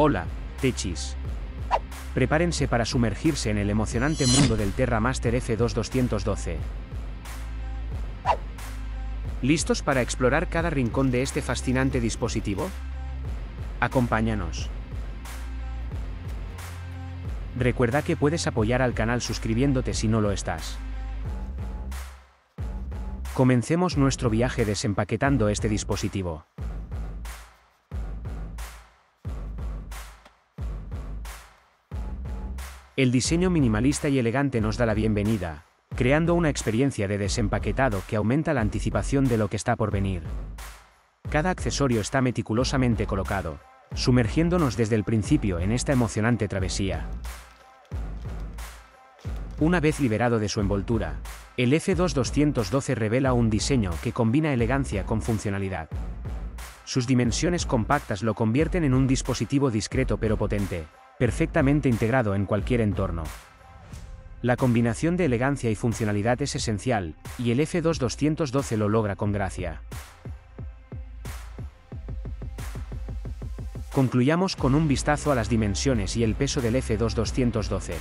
Hola, Techis. Prepárense para sumergirse en el emocionante mundo del Terra Master F2212. ¿Listos para explorar cada rincón de este fascinante dispositivo? Acompáñanos. Recuerda que puedes apoyar al canal suscribiéndote si no lo estás. Comencemos nuestro viaje desempaquetando este dispositivo. El diseño minimalista y elegante nos da la bienvenida, creando una experiencia de desempaquetado que aumenta la anticipación de lo que está por venir. Cada accesorio está meticulosamente colocado, sumergiéndonos desde el principio en esta emocionante travesía. Una vez liberado de su envoltura, el F2212 revela un diseño que combina elegancia con funcionalidad. Sus dimensiones compactas lo convierten en un dispositivo discreto pero potente, perfectamente integrado en cualquier entorno. La combinación de elegancia y funcionalidad es esencial, y el F2212 lo logra con gracia. Concluyamos con un vistazo a las dimensiones y el peso del F2212.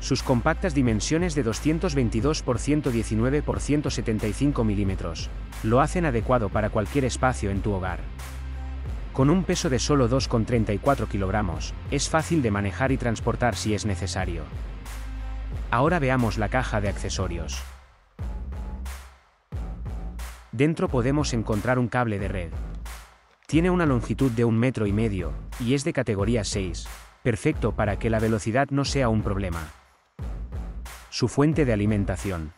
Sus compactas dimensiones de 222 x 119 x 175 milímetros lo hacen adecuado para cualquier espacio en tu hogar. Con un peso de solo 2,34 kilogramos, es fácil de manejar y transportar si es necesario. Ahora veamos la caja de accesorios. Dentro podemos encontrar un cable de red. Tiene una longitud de un metro y medio, y es de categoría 6, perfecto para que la velocidad no sea un problema. Su fuente de alimentación.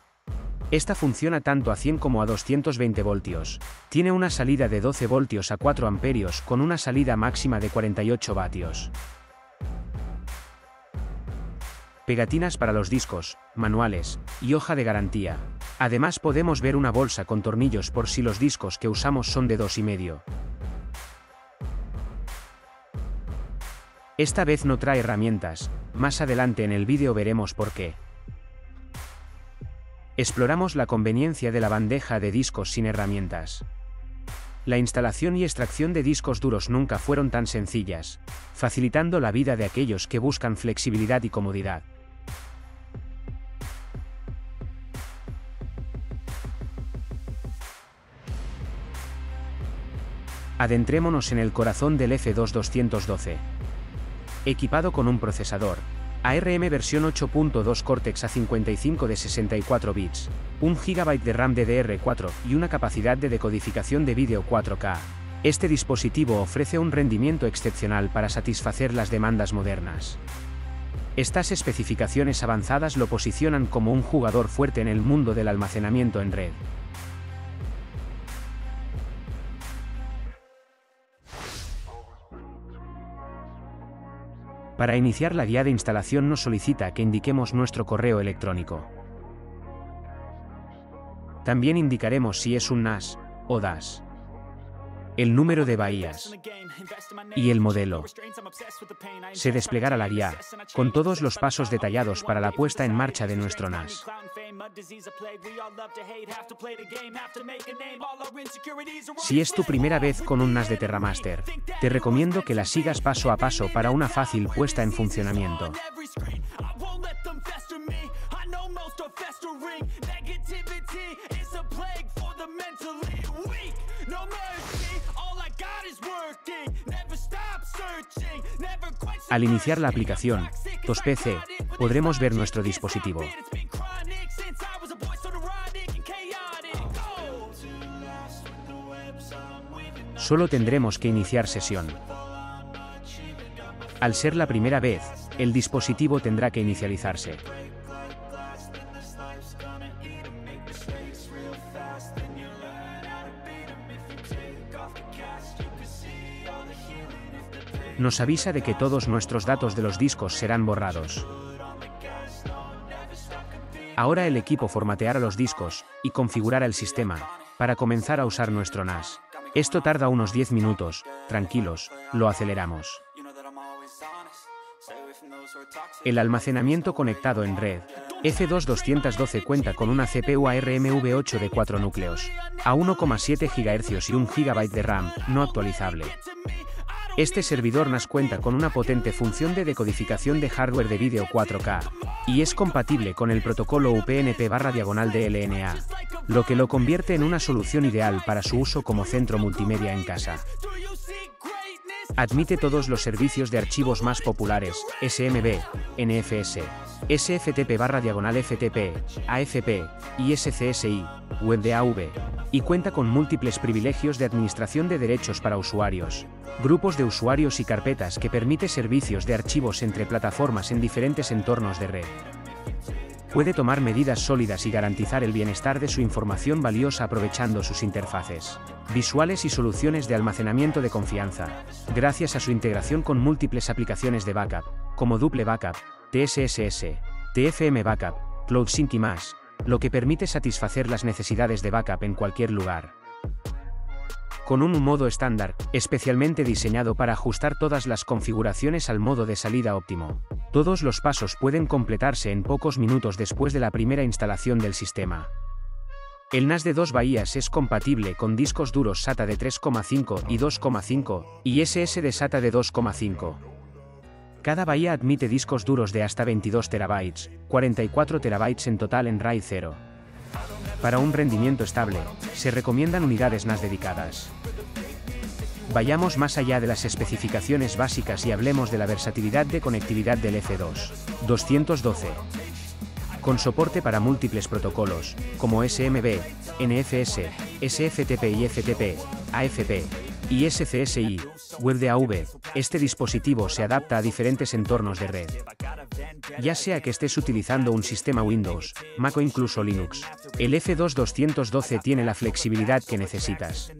Esta funciona tanto a 100 como a 220 voltios. Tiene una salida de 12 voltios a 4 amperios con una salida máxima de 48 vatios. Pegatinas para los discos, manuales, y hoja de garantía. Además podemos ver una bolsa con tornillos por si los discos que usamos son de 2,5. Esta vez no trae herramientas, más adelante en el vídeo veremos por qué. Exploramos la conveniencia de la bandeja de discos sin herramientas. La instalación y extracción de discos duros nunca fueron tan sencillas, facilitando la vida de aquellos que buscan flexibilidad y comodidad. Adentrémonos en el corazón del F2212. Equipado con un procesador, ARM versión 8.2 Cortex A55 de 64 bits, 1 GB de RAM DDR4 y una capacidad de decodificación de vídeo 4K. Este dispositivo ofrece un rendimiento excepcional para satisfacer las demandas modernas. Estas especificaciones avanzadas lo posicionan como un jugador fuerte en el mundo del almacenamiento en red. Para iniciar la guía de instalación nos solicita que indiquemos nuestro correo electrónico. También indicaremos si es un NAS o DAS el número de bahías y el modelo. Se desplegará la guía, con todos los pasos detallados para la puesta en marcha de nuestro NAS. Si es tu primera vez con un NAS de TerraMaster, te recomiendo que la sigas paso a paso para una fácil puesta en funcionamiento. Al iniciar la aplicación, TOS PC, podremos ver nuestro dispositivo. Solo tendremos que iniciar sesión. Al ser la primera vez, el dispositivo tendrá que inicializarse. Nos avisa de que todos nuestros datos de los discos serán borrados. Ahora el equipo formateará los discos y configurará el sistema para comenzar a usar nuestro NAS. Esto tarda unos 10 minutos, tranquilos, lo aceleramos. El almacenamiento conectado en red. F2212 cuenta con una CPU ARM V8 de 4 núcleos, a 1,7 GHz y 1 GB de RAM, no actualizable. Este servidor NAS cuenta con una potente función de decodificación de hardware de vídeo 4K, y es compatible con el protocolo UPnP barra diagonal de LNA, lo que lo convierte en una solución ideal para su uso como centro multimedia en casa. Admite todos los servicios de archivos más populares, SMB, NFS, SFTP barra diagonal FTP, AFP, y SCSI, WebDAV, y cuenta con múltiples privilegios de administración de derechos para usuarios, grupos de usuarios y carpetas que permite servicios de archivos entre plataformas en diferentes entornos de red. Puede tomar medidas sólidas y garantizar el bienestar de su información valiosa aprovechando sus interfaces visuales y soluciones de almacenamiento de confianza, gracias a su integración con múltiples aplicaciones de backup, como Duple Backup, TSSS, TFM Backup, CloudSync y más, lo que permite satisfacer las necesidades de backup en cualquier lugar. Con un modo estándar, especialmente diseñado para ajustar todas las configuraciones al modo de salida óptimo. Todos los pasos pueden completarse en pocos minutos después de la primera instalación del sistema. El NAS de dos bahías es compatible con discos duros SATA de 3,5 y 2,5 y SS de SATA de 2,5. Cada bahía admite discos duros de hasta 22 TB, 44 TB en total en RAID 0. Para un rendimiento estable, se recomiendan unidades NAS dedicadas. Vayamos más allá de las especificaciones básicas y hablemos de la versatilidad de conectividad del F2. 212. Con soporte para múltiples protocolos, como SMB, NFS, SFTP y FTP, AFP, y SCSI, WebDAV, este dispositivo se adapta a diferentes entornos de red. Ya sea que estés utilizando un sistema Windows, Mac o incluso Linux, el F2212 tiene la flexibilidad que necesitas.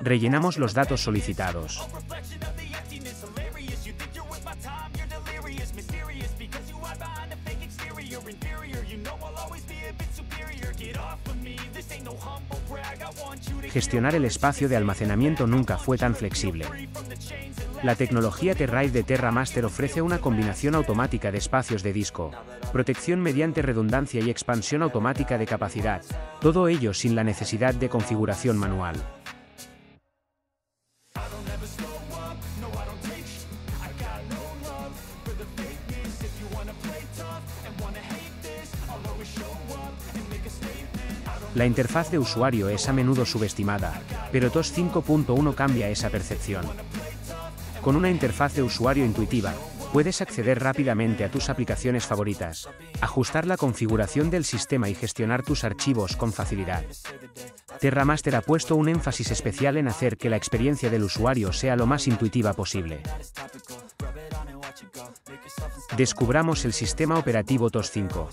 Rellenamos los datos solicitados. Gestionar el espacio de almacenamiento nunca fue tan flexible. La tecnología Terraid de TerraMaster ofrece una combinación automática de espacios de disco, protección mediante redundancia y expansión automática de capacidad, todo ello sin la necesidad de configuración manual. La interfaz de usuario es a menudo subestimada, pero TOS 5.1 cambia esa percepción. Con una interfaz de usuario intuitiva, puedes acceder rápidamente a tus aplicaciones favoritas, ajustar la configuración del sistema y gestionar tus archivos con facilidad. TerraMaster ha puesto un énfasis especial en hacer que la experiencia del usuario sea lo más intuitiva posible. Descubramos el sistema operativo TOS 5.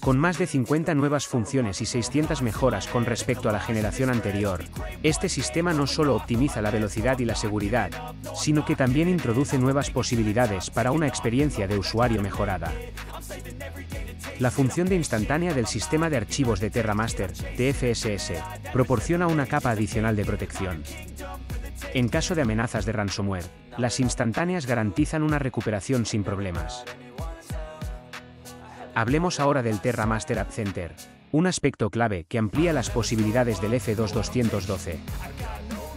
Con más de 50 nuevas funciones y 600 mejoras con respecto a la generación anterior, este sistema no solo optimiza la velocidad y la seguridad, sino que también introduce nuevas posibilidades para una experiencia de usuario mejorada. La función de instantánea del sistema de archivos de TerraMaster, TFSS, proporciona una capa adicional de protección. En caso de amenazas de ransomware, las instantáneas garantizan una recuperación sin problemas. Hablemos ahora del Terra Master App Center, un aspecto clave que amplía las posibilidades del F2212.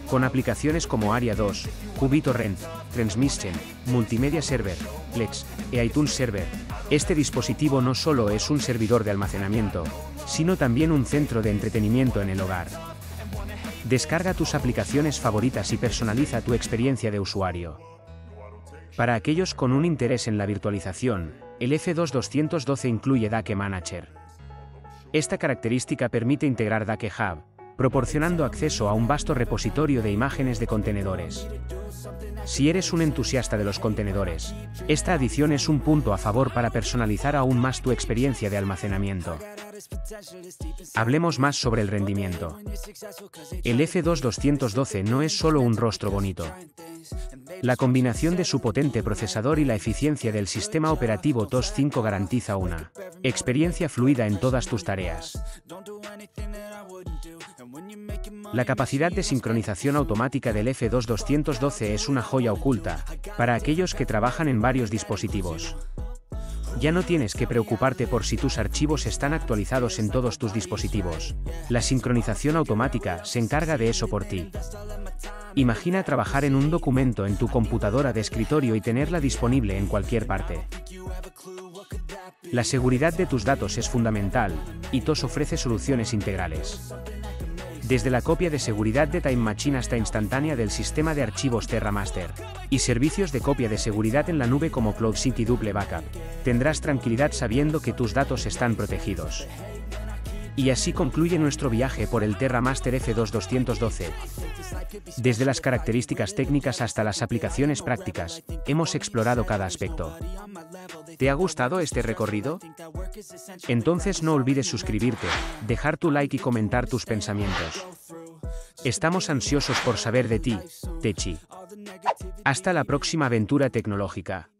Con aplicaciones como Aria 2, QBitTorrent, Transmission, Multimedia Server, Plex e iTunes Server, este dispositivo no solo es un servidor de almacenamiento, sino también un centro de entretenimiento en el hogar. Descarga tus aplicaciones favoritas y personaliza tu experiencia de usuario. Para aquellos con un interés en la virtualización, el F2212 incluye Dake Manager. Esta característica permite integrar Dake Hub, proporcionando acceso a un vasto repositorio de imágenes de contenedores. Si eres un entusiasta de los contenedores, esta adición es un punto a favor para personalizar aún más tu experiencia de almacenamiento. Hablemos más sobre el rendimiento. El F2212 no es solo un rostro bonito. La combinación de su potente procesador y la eficiencia del sistema operativo TOS 5 garantiza una experiencia fluida en todas tus tareas. La capacidad de sincronización automática del F2212 es una joya oculta, para aquellos que trabajan en varios dispositivos. Ya no tienes que preocuparte por si tus archivos están actualizados en todos tus dispositivos. La sincronización automática se encarga de eso por ti. Imagina trabajar en un documento en tu computadora de escritorio y tenerla disponible en cualquier parte. La seguridad de tus datos es fundamental, y TOS ofrece soluciones integrales. Desde la copia de seguridad de Time Machine hasta instantánea del sistema de archivos TerraMaster, y servicios de copia de seguridad en la nube como Cloud City Double Backup, tendrás tranquilidad sabiendo que tus datos están protegidos. Y así concluye nuestro viaje por el TerraMaster F2212. Desde las características técnicas hasta las aplicaciones prácticas, hemos explorado cada aspecto. ¿Te ha gustado este recorrido? Entonces no olvides suscribirte, dejar tu like y comentar tus pensamientos. Estamos ansiosos por saber de ti, Techi. Hasta la próxima aventura tecnológica.